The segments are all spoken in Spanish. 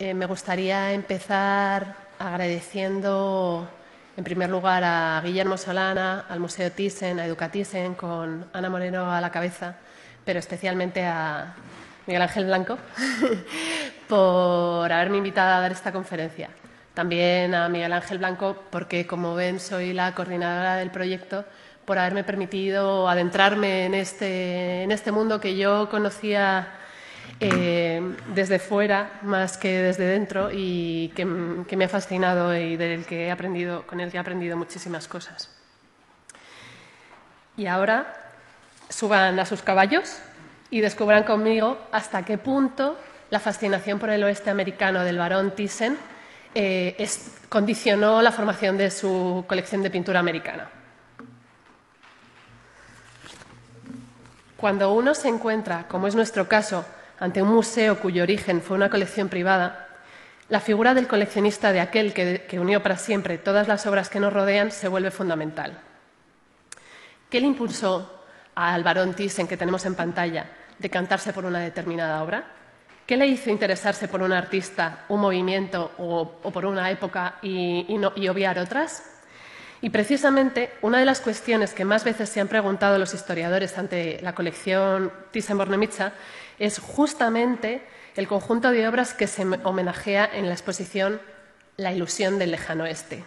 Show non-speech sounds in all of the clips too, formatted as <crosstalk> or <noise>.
Eh, me gustaría empezar agradeciendo, en primer lugar, a Guillermo Solana, al Museo Thyssen, a Educatisen, con Ana Moreno a la cabeza, pero especialmente a Miguel Ángel Blanco, <laughs> por haberme invitado a dar esta conferencia. También a Miguel Ángel Blanco, porque, como ven, soy la coordinadora del proyecto, por haberme permitido adentrarme en este, en este mundo que yo conocía eh, desde fuera más que desde dentro y que, me ha fascinado y del que he aprendido, con el que he aprendido muchísimas cosas. Y ahora suban a sus caballos y descubran conmigo hasta qué punto la fascinación por el oeste americano del barón Thyssen eh, condicionó la formación de su colección de pintura americana. Cuando uno se encuentra, como es nuestro caso, ante un museo cuyo origen fue una colección privada, la figura del coleccionista de aquel que, unió para siempre todas las obras que nos rodean se vuelve fundamental. ¿Qué le impulsó al barón Thyssen que tenemos en pantalla decantarse por una determinada obra? ¿Qué le hizo interesarse por un artista, un movimiento o, por una época y, y obviar otras? Y precisamente una de las cuestiones que más veces se han preguntado los historiadores ante la colección Thyssen-Bornemisza es justamente el conjunto de obras que se homenajea en la exposición La ilusión del lejano oeste.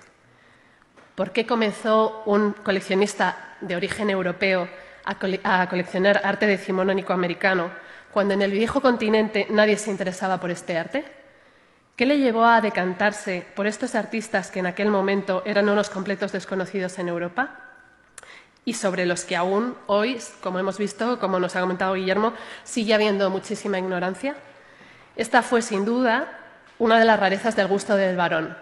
¿Por qué comenzó un coleccionista de origen europeo a, coleccionar arte decimonónico americano cuando en el viejo continente nadie se interesaba por este arte? ¿Qué le llevó a decantarse por estos artistas que en aquel momento eran unos completos desconocidos en Europa? y sobre los que aún hoy, como hemos visto, como nos ha comentado Guillermo, sigue habiendo muchísima ignorancia. Esta fue, sin duda, una de las rarezas del gusto del varón,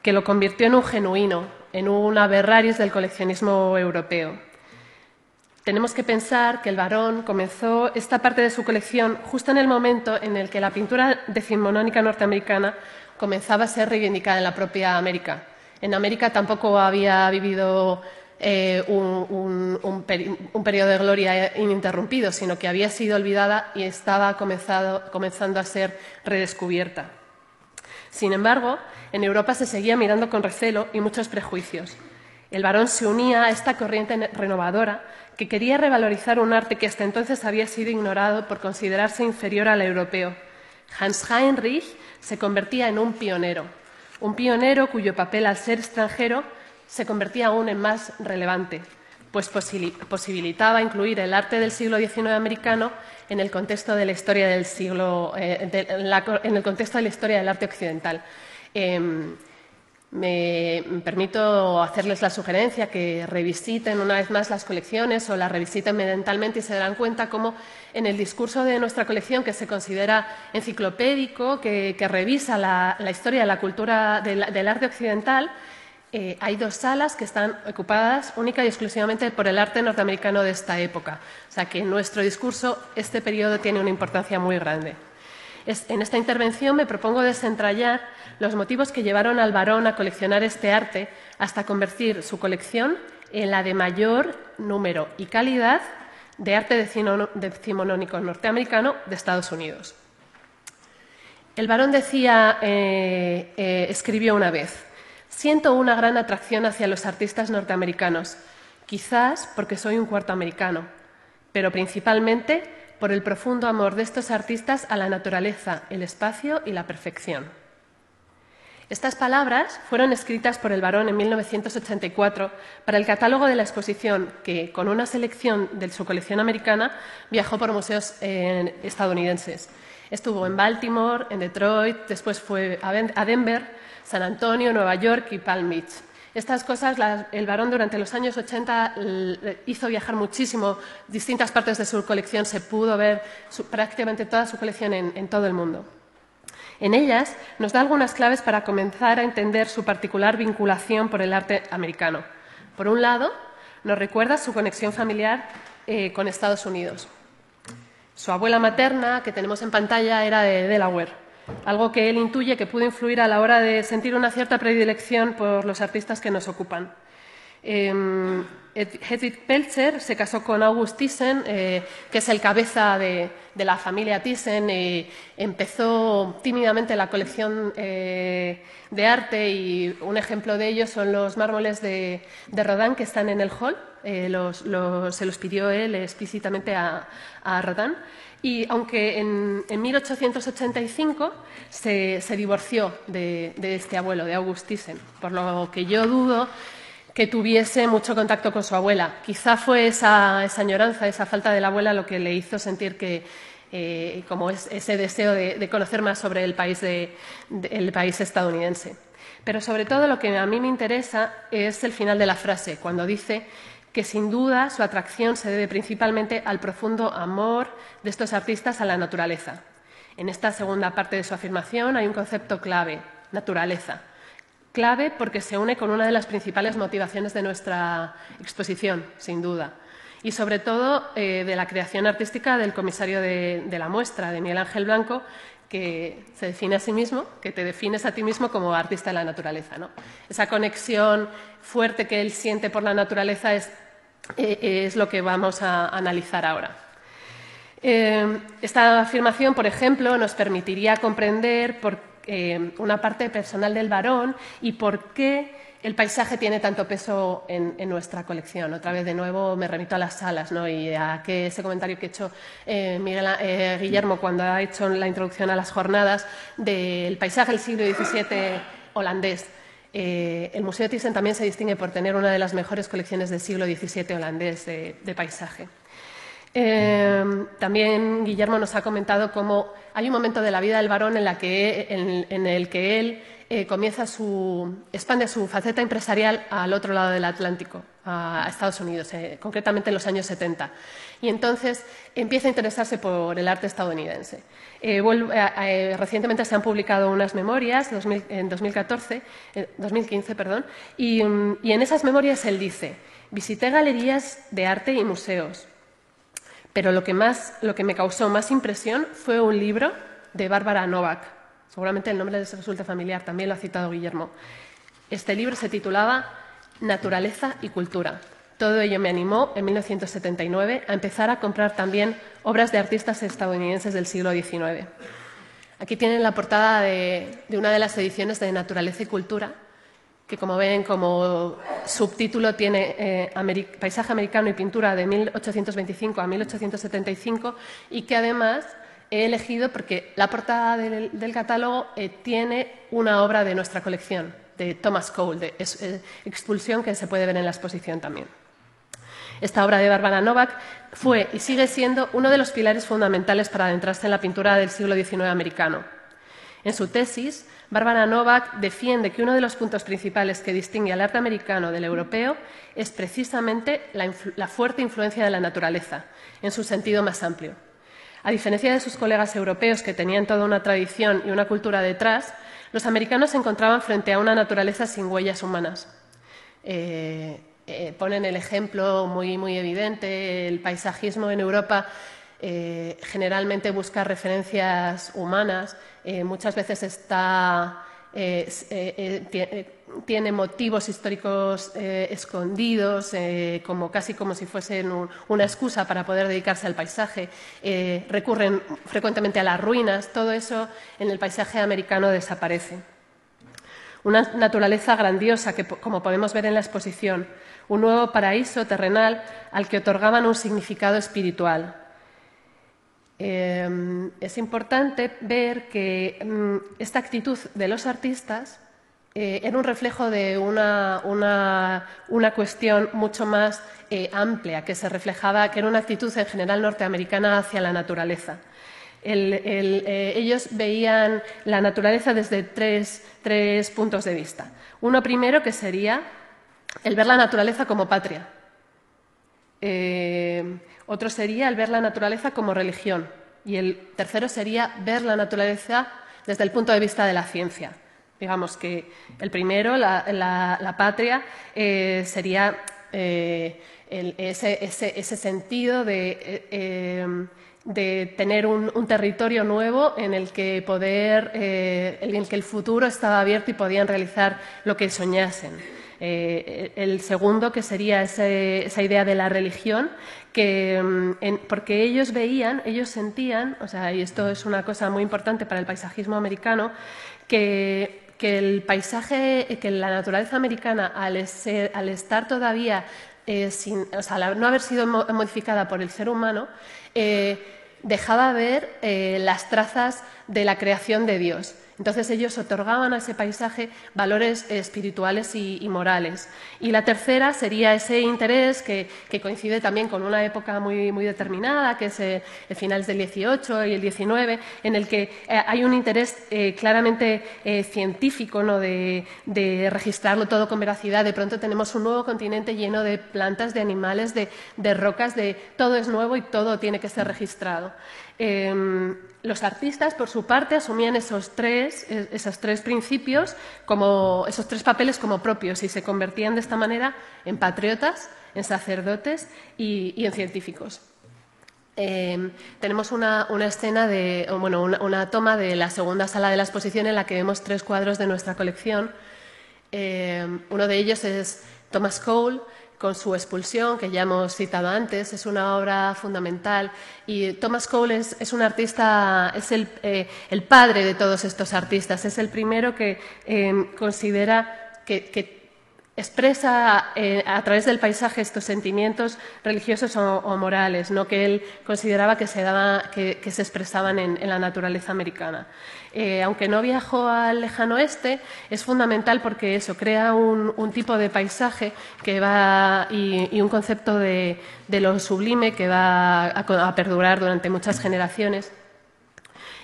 que lo convirtió en un genuino, en un aberraris del coleccionismo europeo. Tenemos que pensar que el varón comenzó esta parte de su colección justo en el momento en el que la pintura decimonónica norteamericana comenzaba a ser reivindicada en la propia América. En América tampoco había vivido eh, un, periodo de gloria ininterrumpido, sino que había sido olvidada y estaba comenzando a ser redescubierta. Sin embargo, en Europa se seguía mirando con recelo y muchos prejuicios. El varón se unía a esta corriente renovadora que quería revalorizar un arte que hasta entonces había sido ignorado por considerarse inferior al europeo. Hans Heinrich se convertía en un pionero, un pionero cuyo papel al ser extranjero se convertía aún en más relevante, pues posibilitaba incluir el arte del siglo XIX americano en el contexto de la historia del siglo, eh, en el contexto de la historia del arte occidental. Em, me permito hacerles la sugerencia que revisiten una vez más las colecciones o las revisiten mentalmente y se darán cuenta cómo en el discurso de nuestra colección, que se considera enciclopédico, que, revisa la, historia de la cultura del arte occidental, eh, hay dos salas que están ocupadas única y exclusivamente por el arte norteamericano de esta época. O sea que en nuestro discurso este periodo tiene una importancia muy grande. En esta intervención me propongo desentrañar los motivos que llevaron al varón a coleccionar este arte hasta convertir su colección en la de mayor número y calidad de arte decimonónico norteamericano de Estados Unidos. El varón decía, eh, eh, escribió una vez, Siento una gran atracción hacia los artistas norteamericanos, quizás porque soy un cuarto americano, pero principalmente por el profundo amor de estos artistas a la naturaleza, el espacio y la perfección. Estas palabras fueron escritas por el varón en 1984 para el catálogo de la exposición que, con una selección de su colección americana, viajó por museos eh, estadounidenses. Estuvo en Baltimore, en Detroit, después fue a Denver San Antonio, Nueva York y Palm Beach. Estas cosas el varón durante los años 80 hizo viajar muchísimo, distintas partes de su colección, se pudo ver prácticamente toda su colección en, todo el mundo. En ellas nos da algunas claves para comenzar a entender su particular vinculación por el arte americano. Por un lado, nos recuerda su conexión familiar eh, con Estados Unidos. Su abuela materna, que tenemos en pantalla, era de Delaware algo que él intuye que pudo influir a la hora de sentir una cierta predilección por los artistas que nos ocupan. Em, Hedwig Pelcher se casó con August Thyssen, eh, que es el cabeza de, la familia Thyssen. y empezó tímidamente la colección eh, de arte y un ejemplo de ello son los mármoles de, Rodin que están en el hall. Eh, se los pidió él explícitamente a, Rodin. Y aunque en, 1885 se, divorció de, de, este abuelo, de August Thyssen, por lo que yo dudo que tuviese mucho contacto con su abuela. Quizá fue esa, añoranza, esa falta de la abuela lo que le hizo sentir que, eh, como ese deseo de, conocer más sobre el país, país estadounidense. Pero sobre todo lo que a mí me interesa es el final de la frase, cuando dice que sin duda su atracción se debe principalmente al profundo amor de estos artistas a la naturaleza. En esta segunda parte de su afirmación hay un concepto clave, naturaleza clave porque se une con una de las principales motivaciones de nuestra exposición, sin duda, y sobre todo eh, de la creación artística del comisario de, la muestra, de Miguel Ángel Blanco, que se define a sí mismo, que te defines a ti mismo como artista de la naturaleza. Esa conexión fuerte que él siente por la naturaleza es, eh, lo que vamos a analizar ahora. Eh, esta afirmación, por ejemplo, nos permitiría comprender por eh, una parte personal del varón y por qué el paisaje tiene tanto peso en, nuestra colección. Otra vez, de nuevo, me remito a las salas ¿no? y a que ese comentario que ha hecho eh, Miguel, eh, Guillermo cuando ha hecho la introducción a las jornadas del paisaje del siglo XVII holandés. el Museo Thyssen también se distingue por tener una de las mejores colecciones del siglo XVII holandés de paisaje. Em, también Guillermo nos ha comentado cómo hay un momento de la vida del varón en, el que él eh, comienza su, expande su faceta empresarial al otro lado del Atlántico, a, Estados Unidos, eh, concretamente en los años 70. Y entonces empieza a interesarse por el arte estadounidense. Eh, recientemente se han publicado unas memorias en 2014, 2015, perdón, y, y en esas memorias él dice, visité galerías de arte y museos pero lo que, más, lo que me causó más impresión fue un libro de Bárbara Novak. Seguramente el nombre les resulta familiar, también lo ha citado Guillermo. Este libro se titulaba Naturaleza y Cultura. Todo ello me animó en 1979 a empezar a comprar también obras de artistas estadounidenses del siglo XIX. Aquí tienen la portada de, de una de las ediciones de Naturaleza y Cultura, que como ven como subtítulo tiene eh, Paisaje americano y pintura de 1825 a 1875 y que además he elegido porque la portada del, catálogo eh, tiene una obra de nuestra colección, de Thomas Cole, de eh, Expulsión, que se puede ver en la exposición también. Esta obra de Barbara Novak fue y sigue siendo uno de los pilares fundamentales para adentrarse en la pintura del siglo XIX americano. En su tesis, Bárbara Novak defiende que uno de los puntos principales que distingue al arte americano del europeo es precisamente la, fuerte influencia de la naturaleza, en su sentido más amplio. A diferencia de sus colegas europeos que tenían toda una tradición y una cultura detrás, los americanos se encontraban frente a una naturaleza sin huellas humanas. Eh, eh, ponen el ejemplo muy, muy evidente, el paisajismo en Europa eh, generalmente busca referencias humanas, eh, muchas veces está, eh, tiene motivos históricos escondidos, como, casi como si fuesen una excusa para poder dedicarse al paisaje, recurren frecuentemente a las ruinas, todo eso en el paisaje americano desaparece. Una naturaleza grandiosa que, como podemos ver en la exposición, un nuevo paraíso terrenal al que otorgaban un significado espiritual, Em, es importante ver que mm, esta actitud de los artistas eh, era un reflejo de una, cuestión mucho más eh, amplia, que se reflejaba, que era una actitud en general norteamericana hacia la naturaleza. Eh, ellos veían la naturaleza desde tres, tres puntos de vista. Uno primero que sería el ver la naturaleza como patria. Otro sería el ver la naturaleza como religión. Y el tercero sería ver la naturaleza desde el punto de vista de la ciencia. Digamos que el primero, la, patria, eh, sería eh, ese, sentido de, eh, tener un, territorio nuevo en el que poder, en el que el futuro estaba abierto y podían realizar lo que soñasen. El segundo, que sería esa idea de la religión, mm, porque ellos veían, ellos sentían, o sea, y esto es una cosa muy importante para el paisajismo americano, que, el paisaje, que la naturaleza americana, al, estar todavía eh, sin, o sea, no haber sido modificada por el ser humano, eh, dejaba ver las trazas de la creación de Dios. Entonces ellos otorgaban a ese paisaje valores espirituales y, morales. Y la tercera sería ese interés que, coincide también con una época muy, muy determinada, que es el, finales del 18 y el 19, en el que eh, hay un interés eh, claramente eh, científico ¿no? de, registrarlo todo con veracidad. De pronto tenemos un nuevo continente lleno de plantas, de animales, de rocas, de todo es nuevo y todo tiene que ser registrado. Em, los artistas, por su parte, asumían esos tres, esos tres principios, como, esos tres papeles como propios y se convertían de esta manera en patriotas, en sacerdotes y, en científicos. Em, tenemos una, escena de, bueno, una, toma de la segunda sala de la exposición en la que vemos tres cuadros de nuestra colección. Em, uno de ellos es Thomas Cole, con su expulsión, que ya hemos citado antes, es una obra fundamental. Y Thomas Cole es, un artista, es eh, el, padre de todos estos artistas, es el primero que eh, considera que expresa eh, a través del paisaje estos sentimientos religiosos o, morales, ¿no? que él consideraba que se, que, se expresaban en, la naturaleza americana. Eh, aunque no viajó al lejano oeste, es fundamental porque eso crea un, tipo de paisaje que va, y, un concepto de, lo sublime que va a perdurar durante muchas generaciones.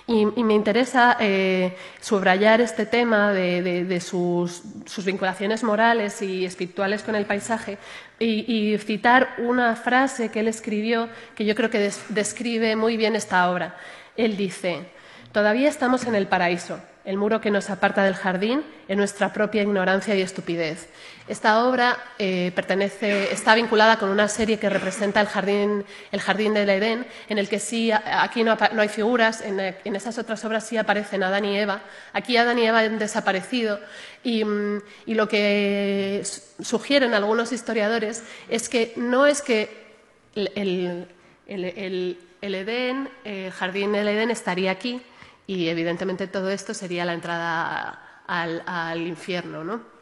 Y, me interesa eh, subrayar este tema de, sus, vinculaciones morales y espirituales con el paisaje y, citar una frase que él escribió que yo creo que describe muy bien esta obra. Él dice, todavía estamos en el paraíso el muro que nos aparta del jardín en nuestra propia ignorancia y estupidez. Esta obra eh, pertenece, está vinculada con una serie que representa el jardín, el jardín del Edén, en el que sí, aquí no, hay figuras, en, esas otras obras sí aparecen Adán y Eva. Aquí Adán y Eva han desaparecido y, mm, lo que sugieren algunos historiadores es que no es que el, Edén, el jardín del Edén estaría aquí, y evidentemente todo esto sería la entrada al, infierno. ¿no?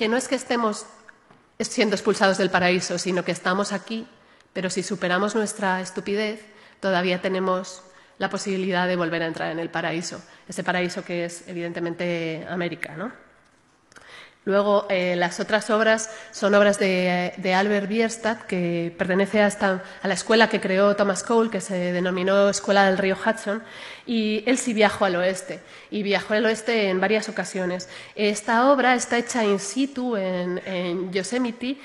Que no es que estemos siendo expulsados del paraíso, sino que estamos aquí, pero si superamos nuestra estupidez, todavía tenemos la posibilidad de volver a entrar en el paraíso, ese paraíso que es evidentemente América. ¿no? Luego, eh, las otras obras son obras de, Albert Bierstadt, que pertenece a, a, la escuela que creó Thomas Cole, que se denominó Escuela del Río Hudson, y él sí viajó al oeste, y viajó al oeste en varias ocasiones. Esta obra está hecha in situ en, Yosemite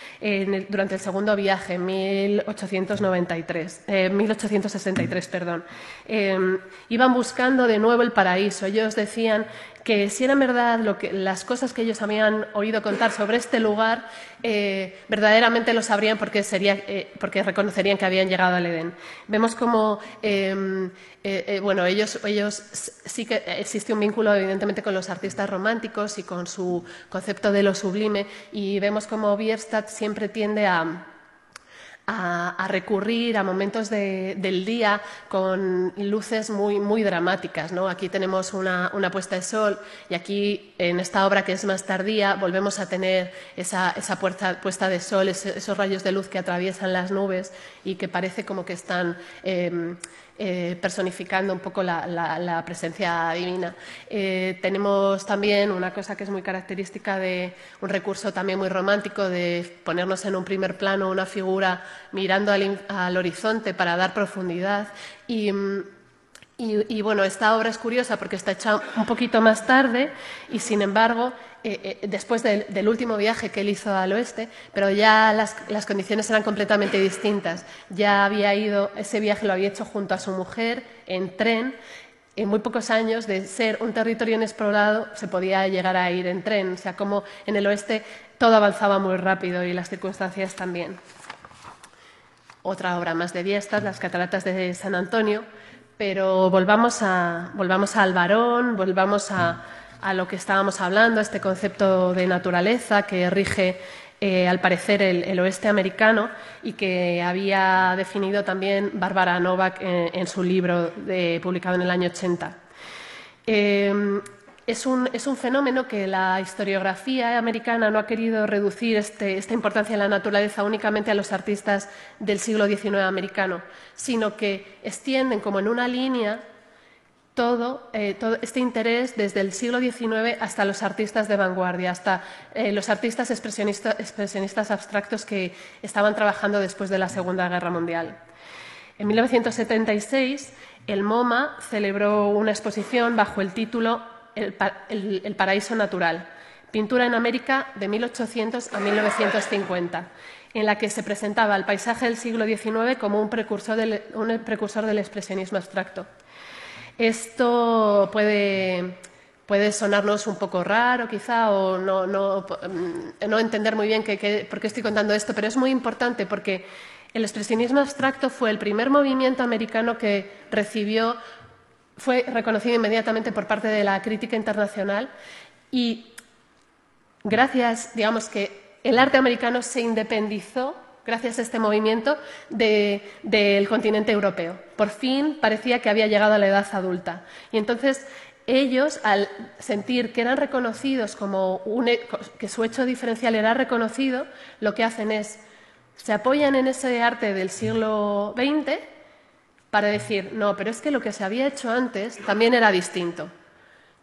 durante el segundo viaje, en 1893, 1863. Perdón. Em, iban buscando de nuevo el paraíso. Ellos decían que si eran verdad lo que, las cosas que ellos habían oído contar sobre este lugar, eh, verdaderamente lo sabrían porque, sería, eh, porque reconocerían que habían llegado al Edén. Vemos como, em, eh, bueno, ellos, ellos sí que existe un vínculo evidentemente con los artistas románticos y con su concepto de lo sublime y vemos como Bierstadt siempre tiende a a, recurrir a momentos del día con luces muy, muy dramáticas. ¿no? Aquí tenemos una, puesta de sol y aquí en esta obra que es más tardía volvemos a tener esa, esa puesta, de sol, esos rayos de luz que atraviesan las nubes y que parece como que están... Em, eh, personificando un poco la, presencia divina. Eh, tenemos también una cosa que es muy característica de un recurso también muy romántico de ponernos en un primer plano una figura mirando al, horizonte para dar profundidad y y, bueno, esta obra es curiosa porque está hecha un poquito más tarde y, sin embargo, eh, eh, después del, último viaje que él hizo al oeste, pero ya las, condiciones eran completamente distintas. Ya había ido, ese viaje lo había hecho junto a su mujer en tren. En muy pocos años, de ser un territorio inexplorado, se podía llegar a ir en tren. O sea, como en el oeste todo avanzaba muy rápido y las circunstancias también. Otra obra más de Viestas, Las Cataratas de San Antonio pero volvamos, a, volvamos al varón, volvamos a, a lo que estábamos hablando, este concepto de naturaleza que rige eh, al parecer, el, oeste americano y que había definido también Bárbara Novak en, su libro publicado en el año 80. Eh, es, un, fenómeno que la historiografía americana no ha querido reducir este, esta importancia en la naturaleza únicamente a los artistas del siglo XIX americano, sino que extienden como en una línea todo, eh, todo, este interés desde el siglo XIX hasta los artistas de vanguardia, hasta eh, los artistas expresionistas abstractos que estaban trabajando después de la Segunda Guerra Mundial. En 1976, el MoMA celebró una exposición bajo el título El, paraíso natural, pintura en América de 1800 a 1950, en la que se presentaba el paisaje del siglo XIX como un precursor del, expresionismo abstracto. Esto puede, sonarnos un poco raro quizá o no, mm, entender muy bien por qué estoy contando esto, pero es muy importante porque el expresionismo abstracto fue el primer movimiento americano que recibió, fue reconocido inmediatamente por parte de la crítica internacional y gracias, digamos que el arte americano se independizó gracias a este movimiento del continente europeo. Por fin parecía que había llegado a la edad adulta. Y entonces ellos, al sentir que eran reconocidos como que su hecho diferencial era reconocido, lo que hacen es se apoyan en ese arte del siglo XX para decir, no, pero es que lo que se había hecho antes también era distinto.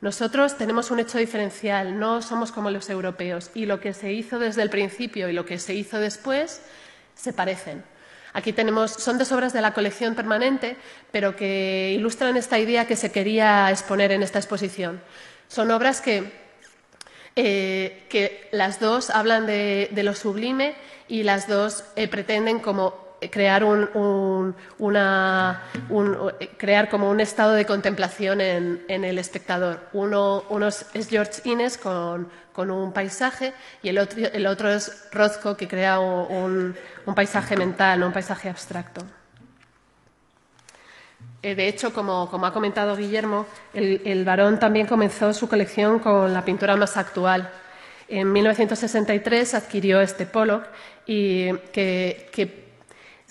Nosotros tenemos un hecho diferencial, no somos como los europeos, y lo que se hizo desde el principio y lo que se hizo después se parecen. Aquí tenemos, son dos obras de la colección permanente, pero que ilustran esta idea que se quería exponer en esta exposición. Son obras que, eh, que las dos hablan de, lo sublime y las dos eh, pretenden como crear, un, una, crear como un estado de contemplación en, el espectador. Uno, es George Innes con, un paisaje y el otro, el otro es Rothko que crea un, paisaje mental, un paisaje abstracto. Eh, de hecho, como, ha comentado Guillermo, el, el varón también comenzó su colección con la pintura más actual. En 1963 adquirió este Pollock y que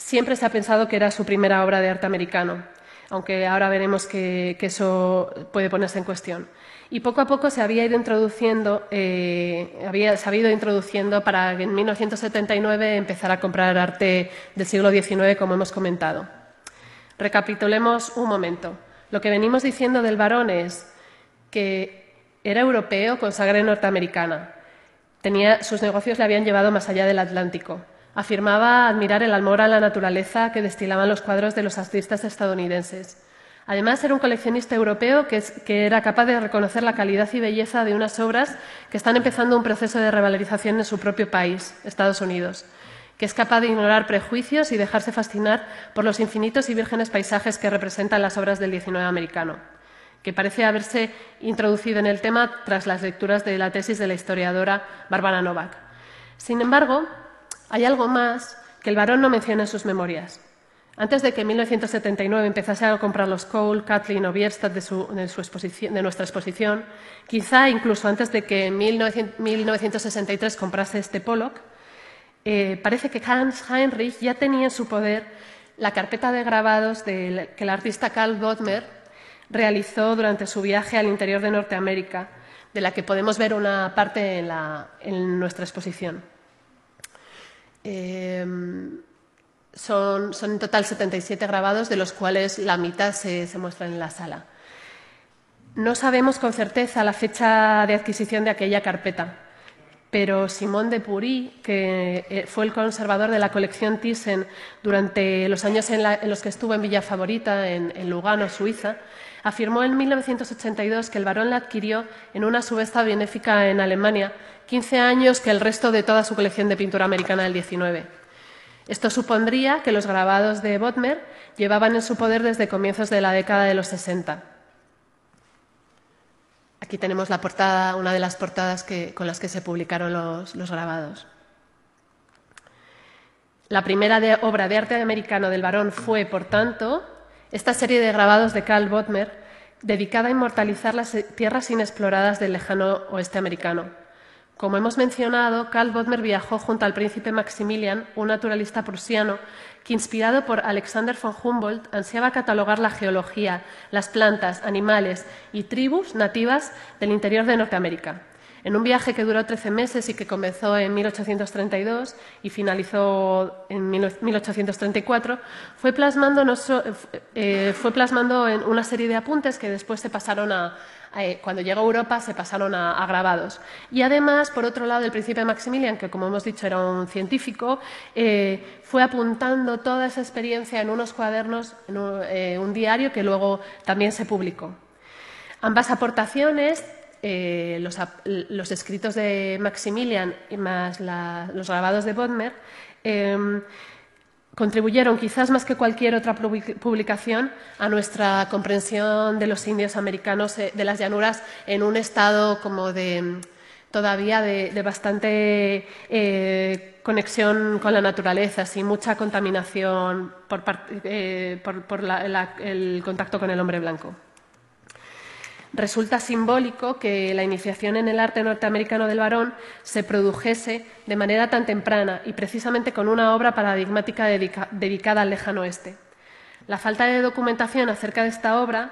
Siempre se ha pensado que era su primera obra de arte americano, aunque ahora veremos que, eso puede ponerse en cuestión. Y poco a poco se había ido introduciendo, eh, había, se introduciendo para en 1979 empezar a comprar arte del siglo XIX, como hemos comentado. Recapitulemos un momento. Lo que venimos diciendo del varón es que era europeo con sangre norteamericana. Tenía, sus negocios le habían llevado más allá del Atlántico. Afirmaba admirar el amor a la naturaleza que destilaban los cuadros de los artistas estadounidenses. Además, era un coleccionista europeo que, era capaz de reconocer la calidad y belleza de unas obras que están empezando un proceso de revalorización en su propio país, Estados Unidos, que es capaz de ignorar prejuicios y dejarse fascinar por los infinitos y vírgenes paisajes que representan las obras del XIX americano, que parece haberse introducido en el tema tras las lecturas de la tesis de la historiadora Bárbara Novak. Sin embargo, hay algo más que el varón no menciona en sus memorias. Antes de que en 1979 empezase a comprar los Cole, Kathleen o Bierstadt de, nuestra exposición, quizá incluso antes de que en 1963 comprase este Pollock, eh, parece que Hans Heinrich ya tenía en su poder la carpeta de grabados que el artista Karl Bodmer realizó durante su viaje al interior de Norteamérica, de la que podemos ver una parte en nuestra exposición. Em, son, en total 77 grabados, de los cuales la mitad se, muestran en la sala. No sabemos con certeza la fecha de adquisición de aquella carpeta, pero Simón de Purí, que eh, fue el conservador de la colección Thyssen durante los años en, los que estuvo en Villa Favorita, en, Lugano, Suiza, afirmó en 1982 que el varón la adquirió en una subasta benéfica en Alemania 15 años que el resto de toda su colección de pintura americana del 19. Esto supondría que los grabados de Bodmer llevaban en su poder desde comienzos de la década de los 60. Aquí tenemos la portada, una de las portadas con las que se publicaron los, grabados. La primera obra de arte americano del varón fue, por tanto, esta serie de grabados de Carl Bodmer dedicada a inmortalizar las tierras inexploradas del lejano oeste americano. Como hemos mencionado, Karl Bodmer viajó junto al príncipe Maximilian, un naturalista prusiano, que inspirado por Alexander von Humboldt ansiaba catalogar la geología, las plantas, animales y tribus nativas del interior de Norteamérica. En un viaje que duró 13 meses y que comenzó en 1832 y finalizó en 1834, fue plasmando, eh, fue plasmando en una serie de apuntes que después se pasaron a, eh, cuando llegó a Europa se pasaron a, grabados. Y además, por otro lado, el príncipe Maximilian, que como hemos dicho era un científico, eh, fue apuntando toda esa experiencia en unos cuadernos, en un diario que luego también se publicó. Ambas aportaciones eh, los, escritos de Maximilian y más los grabados de Bodmer em, contribuyeron quizás más que cualquier otra publicación a nuestra comprensión de los indios americanos eh, de las llanuras en un estado como de todavía de, bastante eh, conexión con la naturaleza, sin mucha contaminación por, el contacto con el hombre blanco. Resulta simbólico que la iniciación en el arte norteamericano del varón se produjese de manera tan temprana y precisamente con una obra paradigmática dedicada al lejano oeste. La falta de documentación acerca de esta obra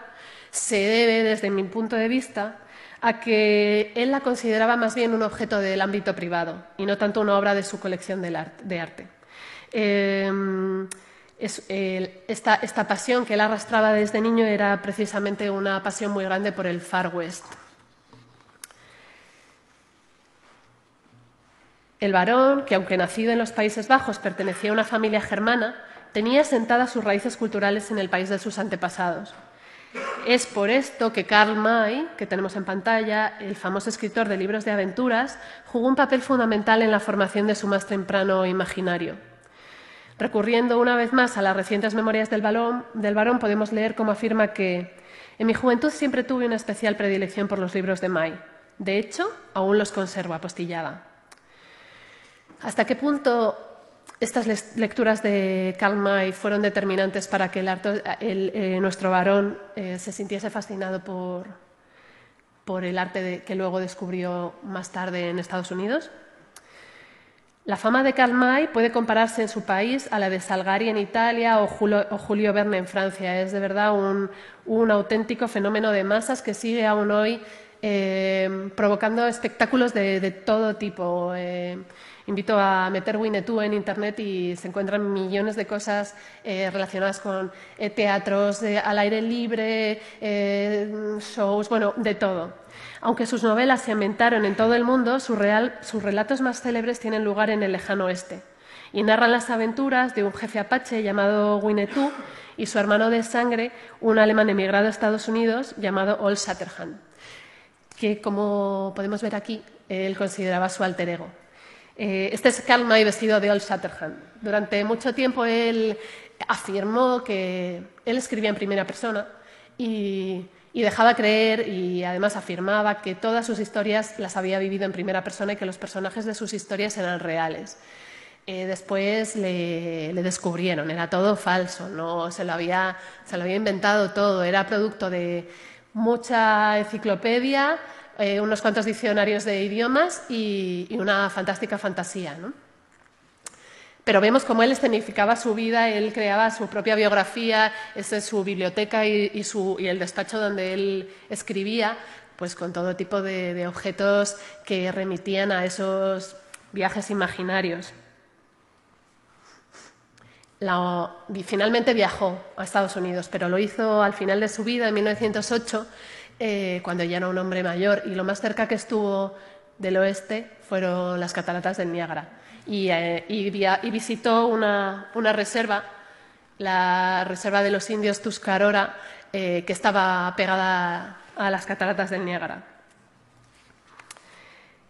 se debe, desde mi punto de vista, a que él la consideraba más bien un objeto del ámbito privado y no tanto una obra de su colección de arte. Em, esta, pasión que él arrastraba desde niño era precisamente una pasión muy grande por el Far West. El varón, que aunque nacido en los Países Bajos pertenecía a una familia germana, tenía sentadas sus raíces culturales en el país de sus antepasados. Es por esto que Karl May, que tenemos en pantalla, el famoso escritor de libros de aventuras, jugó un papel fundamental en la formación de su más temprano imaginario. Recurriendo una vez más a las recientes memorias del, del varón, podemos leer cómo afirma que en mi juventud siempre tuve una especial predilección por los libros de May. De hecho, aún los conservo apostillada. ¿Hasta qué punto estas lecturas de Karl May fueron determinantes para que eh, nuestro varón eh, se sintiese fascinado por el arte que luego descubrió más tarde en Estados Unidos? La fama de Karl May puede compararse en su país a la de Salgari en Italia o Julio, Verne en Francia. Es de verdad un, auténtico fenómeno de masas que sigue aún hoy eh, provocando espectáculos de, todo tipo. Eh, invito a meter Winnetou en Internet y se encuentran millones de cosas eh, relacionadas con teatros al aire libre, shows, bueno, de todo. Aunque sus novelas se ambientaron en todo el mundo, sus relatos más célebres tienen lugar en el lejano oeste y narran las aventuras de un jefe apache llamado Winnetou y su hermano de sangre, un alemán emigrado a Estados Unidos llamado Old Shatterhand, que, como podemos ver aquí, él consideraba su alter ego. Eh, este es Karl May vestido de Old Shatterhand. Durante mucho tiempo él afirmó que él escribía en primera persona y y dejaba creer y además afirmaba que todas sus historias las había vivido en primera persona y que los personajes de sus historias eran reales. Eh, después le, descubrieron, era todo falso, no se lo, había, se lo había inventado todo, era producto de mucha enciclopedia, eh, unos cuantos diccionarios de idiomas y, y una fantástica fantasía. ¿no? Pero vemos cómo él escenificaba su vida, él creaba su propia biografía, esa es su biblioteca y, el despacho donde él escribía, pues con todo tipo de, objetos que remitían a esos viajes imaginarios. finalmente viajó a Estados Unidos, pero lo hizo al final de su vida, en 1908, eh, cuando ya era un hombre mayor, y lo más cerca que estuvo del oeste fueron las cataratas del Niágara y, eh, visitó una, reserva, la reserva de los indios Tuscarora, eh, que estaba pegada a las cataratas del Niágara.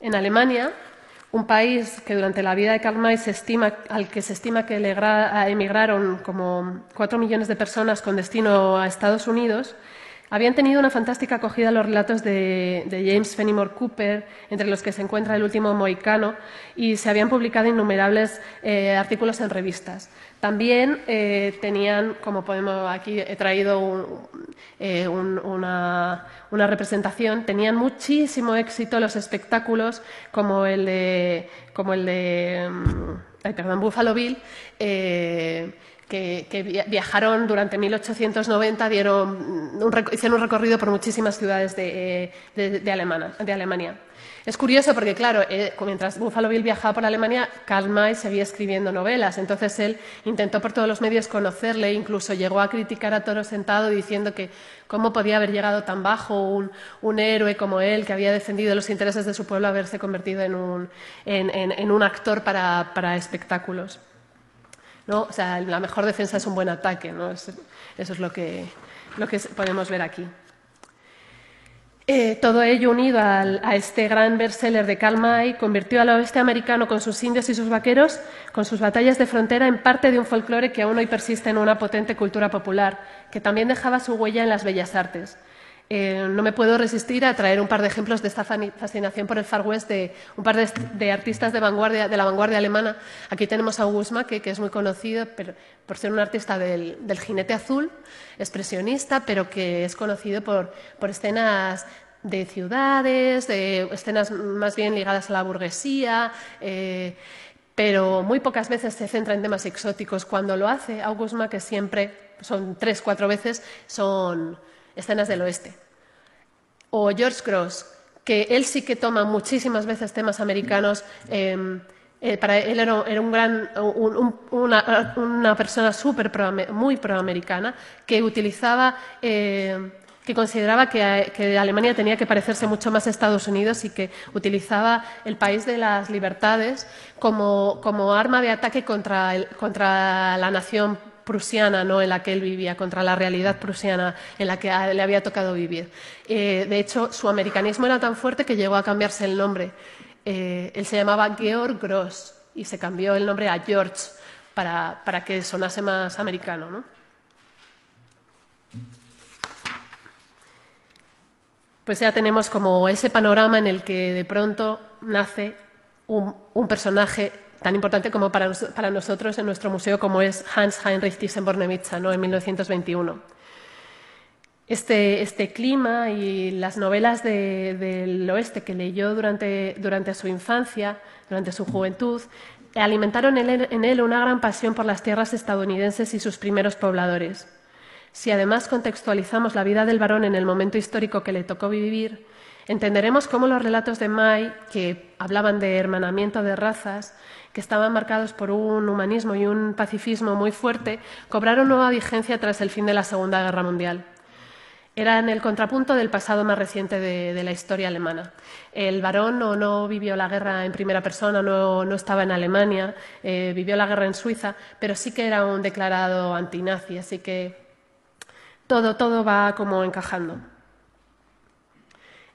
En Alemania, un país que durante la vida de Karl May se estima, al que se estima que emigraron como cuatro millones de personas con destino a Estados Unidos, Habían tenido una fantástica acogida los relatos de, James Fenimore Cooper, entre los que se encuentra el último Moicano, y se habían publicado innumerables eh, artículos en revistas. También eh, tenían, como podemos aquí, he traído eh, una, representación, tenían muchísimo éxito los espectáculos como el de, como el de mm, Buffalo Bill que, viajaron durante 1890, dieron hicieron un recorrido por muchísimas ciudades de, Alemania. Es curioso porque, claro, eh, mientras Buffalo Bill viajaba por Alemania, Karl May seguía escribiendo novelas. Entonces él intentó por todos los medios conocerle, incluso llegó a criticar a Toro Sentado diciendo que cómo podía haber llegado tan bajo un, héroe como él, que había defendido los intereses de su pueblo, haberse convertido en un, actor para espectáculos. O sea, la mejor defensa es un buen ataque, ¿no? Eso es lo que, podemos ver aquí. Eh, todo ello unido a este gran bestseller de Karl May convirtió al oeste americano con sus indios y sus vaqueros, con sus batallas de frontera, en parte de un folclore que aún hoy persiste en una potente cultura popular, que también dejaba su huella en las bellas artes. Eh, no me puedo resistir a traer un par de ejemplos de esta fascinación por el Far West de un par de, artistas de, vanguardia, de la vanguardia alemana. Aquí tenemos a August Macke, que es muy conocido por ser un artista del, jinete azul, expresionista, pero que es conocido por, escenas de ciudades, de escenas más bien ligadas a la burguesía. Eh, pero muy pocas veces se centra en temas exóticos. Cuando lo hace, August Macke siempre, son tres, cuatro veces, son escenas del oeste. O George Cross, que él sí que toma muchísimas veces temas americanos. Em, eh, para él era, un gran, una, persona super muy proamericana que utilizaba, eh, que consideraba que, Alemania tenía que parecerse mucho más a Estados Unidos y que utilizaba el país de las libertades como, como arma de ataque contra, contra la nación prusiana ¿no? en la que él vivía, contra la realidad prusiana en la que le había tocado vivir. Eh, de hecho, su americanismo era tan fuerte que llegó a cambiarse el nombre. Eh, él se llamaba Georg Gross y se cambió el nombre a George para, para que sonase más americano. ¿no? Pues ya tenemos como ese panorama en el que de pronto nace un, un personaje tan importante como para, nosotros en nuestro museo como es Hans Heinrich Thyssen-Bornemisza ¿no? en 1921. Este, este, clima y las novelas del oeste que leyó durante, durante, su infancia, durante su juventud, alimentaron en él, en él una gran pasión por las tierras estadounidenses y sus primeros pobladores. Si además contextualizamos la vida del varón en el momento histórico que le tocó vivir, entenderemos cómo los relatos de May, que hablaban de hermanamiento de razas, que estaban marcados por un humanismo y un pacifismo muy fuerte, cobraron nueva vigencia tras el fin de la Segunda Guerra Mundial. Eran el contrapunto del pasado más reciente de, la historia alemana. El varón no, vivió la guerra en primera persona, no, estaba en Alemania, eh, vivió la guerra en Suiza, pero sí que era un declarado antinazi, así que todo, todo va como encajando.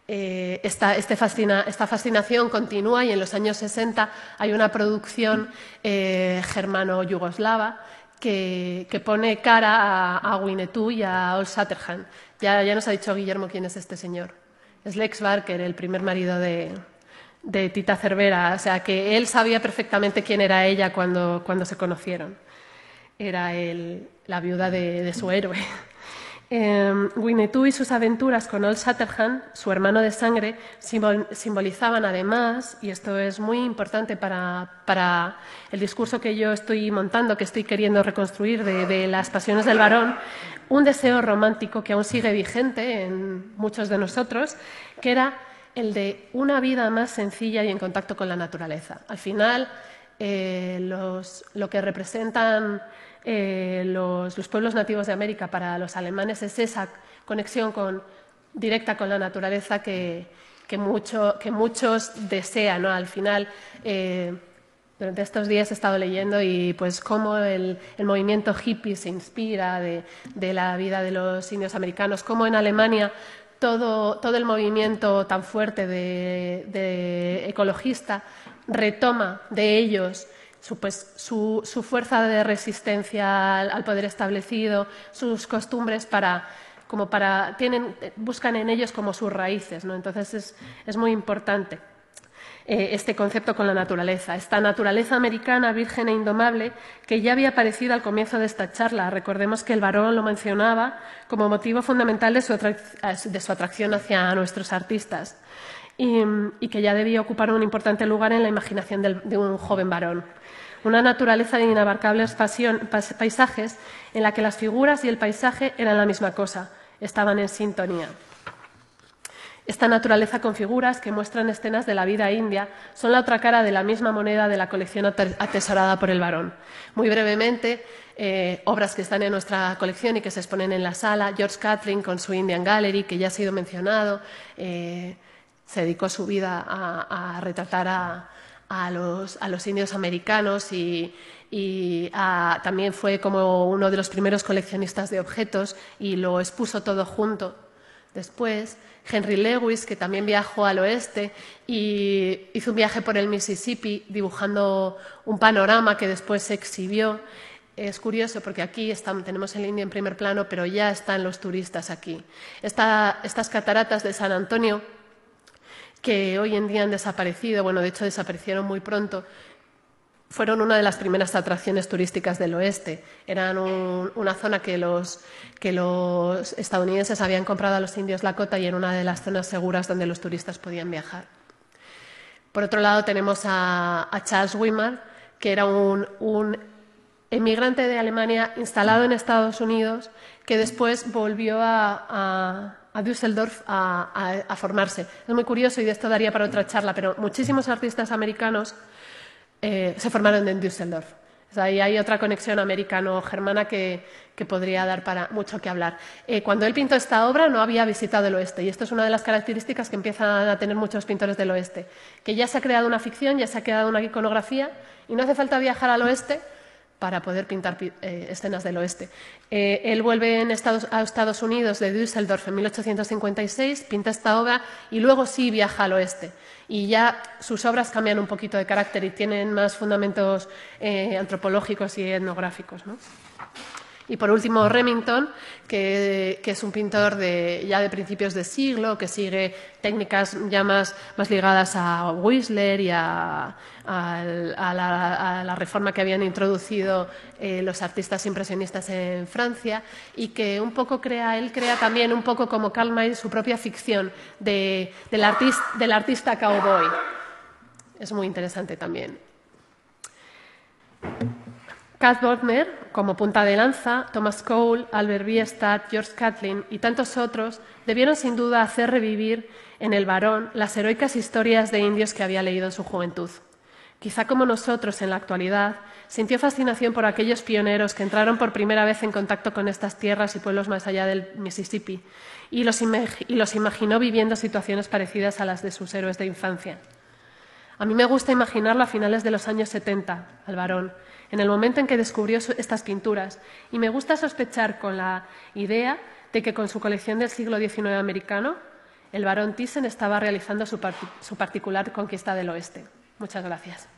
Eh, esta, este esta, fascinación continúa y en los años 60 hay una producción eh, germano-yugoslava que, pone cara a, Winnetou y a Old Shatterhand. Ya, ya, nos ha dicho Guillermo quién es este señor. Es Lex Barker, el primer marido de, Tita Cervera. O sea, que él sabía perfectamente quién era ella cuando, cuando se conocieron. Era la viuda de su héroe. Eh, Winnetou y sus aventuras con Old Shatterhand, su hermano de sangre, simbolizaban además, y esto es muy importante para, el discurso que yo estoy montando, que estoy queriendo reconstruir de, las pasiones del varón, un deseo romántico que aún sigue vigente en muchos de nosotros, que era el de una vida más sencilla y en contacto con la naturaleza. Al final, eh, lo que representan eh, los, pueblos nativos de América para los alemanes es esa conexión directa con la naturaleza que, muchos desean. Al final, eh, durante estos días he estado leyendo y pues cómo el, movimiento hippie se inspira de, la vida de los indios americanos, cómo en Alemania todo, el movimiento tan fuerte de ecologista retoma de ellos su, pues, su, fuerza de resistencia al, poder establecido, sus costumbres para como para, tienen, buscan en ellos como sus raíces, ¿no? Entonces es, muy importante eh, este concepto con la naturaleza, esta naturaleza americana, virgen e indomable, que ya había aparecido al comienzo de esta charla. Recordemos que el varón lo mencionaba como motivo fundamental de su, atracción hacia nuestros artistas y, que ya debía ocupar un importante lugar en la imaginación de un joven varón una naturaleza de inabarcables paisajes en la que las figuras y el paisaje eran la misma cosa, estaban en sintonía. Esta naturaleza con figuras que muestran escenas de la vida india son la otra cara de la misma moneda de la colección atesorada por el varón. Muy brevemente, eh, obras que están en nuestra colección y que se exponen en la sala, George Catlin con su Indian Gallery, que ya ha sido mencionado, eh, se dedicó su vida a retratar a, los, indios americanos y, también fue como uno de los primeros coleccionistas de objetos y lo expuso todo junto. Después, Henry Lewis, que también viajó al oeste y hizo un viaje por el Mississippi dibujando un panorama que después se exhibió. Es curioso porque aquí tenemos el indio en primer plano, pero ya están los turistas aquí. estas cataratas de San Antonio que hoy en día han desaparecido, bueno, de hecho desaparecieron muy pronto, fueron una de las primeras atracciones turísticas del oeste. Eran una zona que los, que los, estadounidenses habían comprado a los indios Lakota y en una de las zonas seguras donde los turistas podían viajar. Por otro lado, tenemos a, Charles Wimmer, que era un, emigrante de Alemania instalado en Estados Unidos, que después volvió a Düsseldorf a, formarse. Es muy curioso y de esto daría para otra charla, pero muchísimos artistas americanos eh, se formaron en Düsseldorf. ahí hay otra conexión americano-germana que, podría dar para mucho que hablar. Eh, cuando él pintó esta obra no había visitado el oeste y esto es una de las características que empiezan a tener muchos pintores del oeste, que ya se ha creado una ficción, ya se ha creado una iconografía y no hace falta viajar al oeste para poder pintar eh, escenas del oeste. Eh, él vuelve a Estados Unidos de Düsseldorf en 1856, pinta esta obra y luego sí viaja al oeste. Y ya sus obras cambian un poquito de carácter y tienen más fundamentos eh, antropológicos y etnográficos. ¿no? Y por último, Remington, que, es un pintor ya de principios de siglo, que sigue técnicas ya más, ligadas a Whistler y a, la, reforma que habían introducido eh, los artistas impresionistas en Francia, y que un poco crea, él crea también un poco como Karl May su propia ficción del, del artista cowboy. Es muy interesante también. Kat Bodmer, como punta de lanza, Thomas Cole, Albert Bierstadt, George Catlin y tantos otros debieron sin duda hacer revivir en el varón las heroicas historias de indios que había leído en su juventud. Quizá como nosotros en la actualidad, sintió fascinación por aquellos pioneros que entraron por primera vez en contacto con estas tierras y pueblos más allá del Mississippi y los, y los imaginó viviendo situaciones parecidas a las de sus héroes de infancia. A mí me gusta imaginarlo a finales de los años 70, al varón, en el momento en que descubrió estas pinturas, y me gusta sospechar con la idea de que con su colección del siglo XIX americano, el barón Thyssen estaba realizando su, su particular conquista del oeste. Muchas gracias.